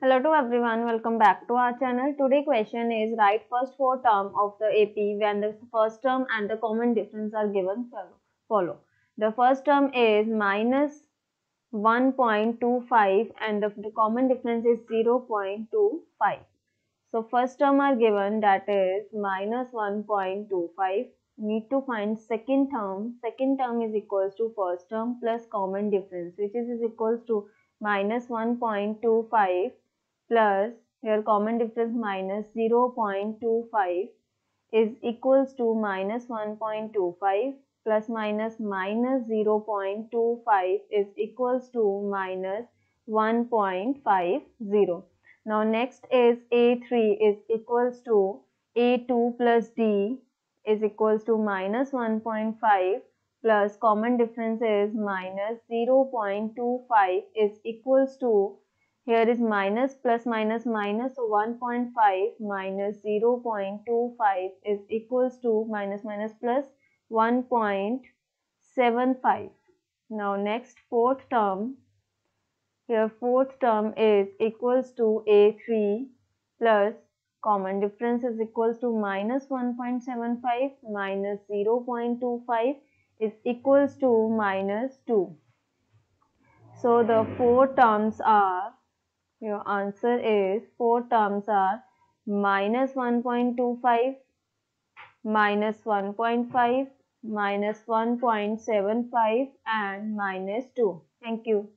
Hello to everyone, welcome back to our channel. Today question is write first four term of the AP when the first term and the common difference are given follow. The first term is minus 1.25 and the, the common difference is 0.25. So first term are given that is minus 1.25. Need to find second term. Second term is equals to first term plus common difference which is, is equals to minus 1.25 plus here common difference minus 0.25 is equals to minus 1.25 plus minus minus 0.25 is equals to minus 1.50. Now next is A3 is equals to A2 plus D is equals to minus 1.5 plus common difference is minus 0.25 is equals to here is minus plus minus minus so 1.5 minus 0.25 is equals to minus minus plus 1.75. Now next fourth term. Here fourth term is equals to A3 plus common difference is equals to minus 1.75 minus 0.25 is equals to minus 2. So the four terms are your answer is 4 terms are minus 1.25, minus 1.5, minus 1.75 and minus 2. Thank you.